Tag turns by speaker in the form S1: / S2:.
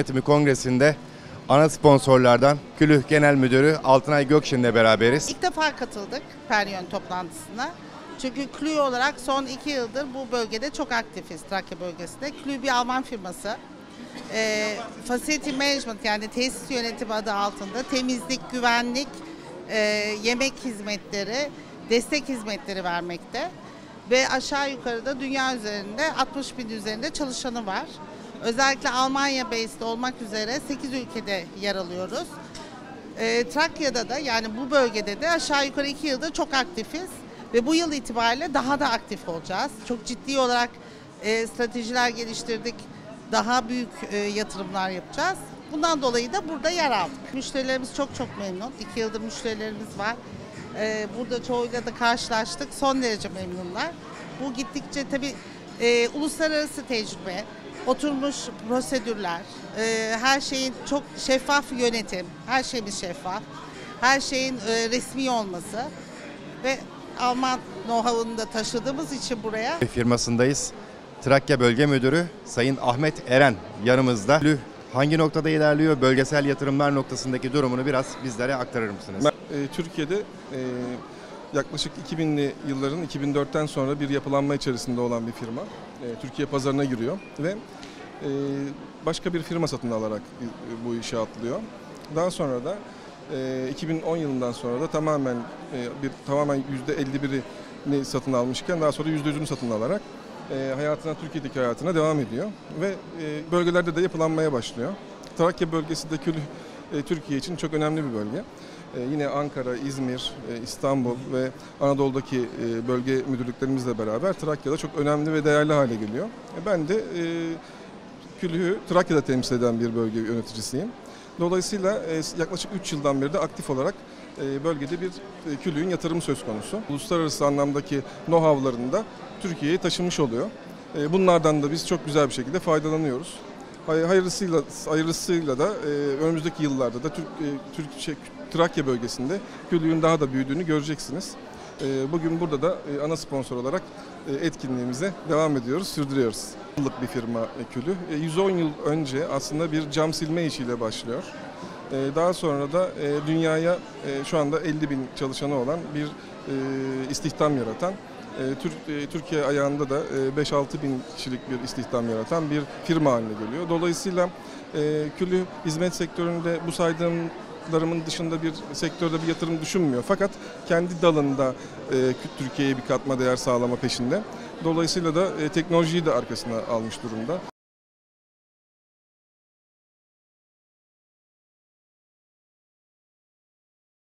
S1: Yönetimi Kongresi'nde ana sponsorlardan Külüh Genel Müdürü Altınay Gökşin'le beraberiz.
S2: İlk defa katıldık Peryon toplantısına. Çünkü Klü olarak son iki yıldır bu bölgede çok aktifiz Trakya bölgesinde. Klü bir Alman firması. E, facility Management yani tesis yönetimi adı altında temizlik, güvenlik, e, yemek hizmetleri, destek hizmetleri vermekte. Ve aşağı yukarıda dünya üzerinde 60 bin üzerinde çalışanı var. Özellikle Almanya based olmak üzere 8 ülkede yer alıyoruz. E, Trakya'da da yani bu bölgede de aşağı yukarı 2 yıldır çok aktifiz. Ve bu yıl itibariyle daha da aktif olacağız. Çok ciddi olarak e, stratejiler geliştirdik. Daha büyük e, yatırımlar yapacağız. Bundan dolayı da burada yer aldık. Müşterilerimiz çok çok memnun. İki yıldır müşterilerimiz var. E, burada çoğuyla da karşılaştık. Son derece memnunlar. Bu gittikçe tabii e, uluslararası tecrübe, oturmuş prosedürler, e, her şeyin çok şeffaf yönetim, her şeyimiz şeffaf, her şeyin e, resmi olması ve Alman know-how'unu da taşıdığımız için buraya
S1: Firmasındayız. Trakya Bölge Müdürü Sayın Ahmet Eren yanımızda. Hangi noktada ilerliyor? Bölgesel yatırımlar noktasındaki durumunu biraz bizlere aktarır mısınız?
S3: Ben, e, Türkiye'de e, yaklaşık 2000'li yılların 2004'ten sonra bir yapılanma içerisinde olan bir firma. E, Türkiye pazarına giriyor ve e, başka bir firma satın alarak e, bu işe atlıyor. Daha sonra da e, 2010 yılından sonra da tamamen e, bir tamamen %51'ini satın almışken daha sonra %100'ünü satın alarak e, hayatına Türkiye'deki hayatına devam ediyor ve e, bölgelerde de yapılanmaya başlıyor. Trakya bölgesi de Külüh e, Türkiye için çok önemli bir bölge. E, yine Ankara, İzmir, e, İstanbul ve Anadolu'daki e, bölge müdürlüklerimizle beraber Trakya'da çok önemli ve değerli hale geliyor. Ben de Külüh'ü Trakya'da temsil eden bir bölge yöneticisiyim. Dolayısıyla yaklaşık 3 yıldan beri de aktif olarak bölgede bir Külüh'ün yatırımı söz konusu. Uluslararası anlamdaki know-how'larını da Türkiye'ye taşımış oluyor. Bunlardan da biz çok güzel bir şekilde faydalanıyoruz. Hay- Hayırlısıyla, hayırlısıyla da e, önümüzdeki yıllarda da Türk, e, Türk şey, Trakya bölgesinde Külüh'ün daha da büyüdüğünü göreceksiniz. E, Bugün burada da e, ana sponsor olarak e, etkinliğimize devam ediyoruz, sürdürüyoruz. Yıllık bir firma Külüh. E, 110 yıl önce aslında bir cam silme işiyle başlıyor. E, Daha sonra da e, dünyaya e, şu anda 50 bin çalışanı olan bir e, istihdam yaratan, Türkiye ayağında da e, 5-6 bin kişilik bir istihdam yaratan bir firma haline geliyor. Dolayısıyla e, Külüh hizmet sektöründe bu saydığımlarımın dışında bir sektörde bir yatırım düşünmüyor. Fakat kendi dalında e, Türkiye'ye bir katma değer sağlama peşinde. Dolayısıyla da e, teknolojiyi de arkasına almış durumda.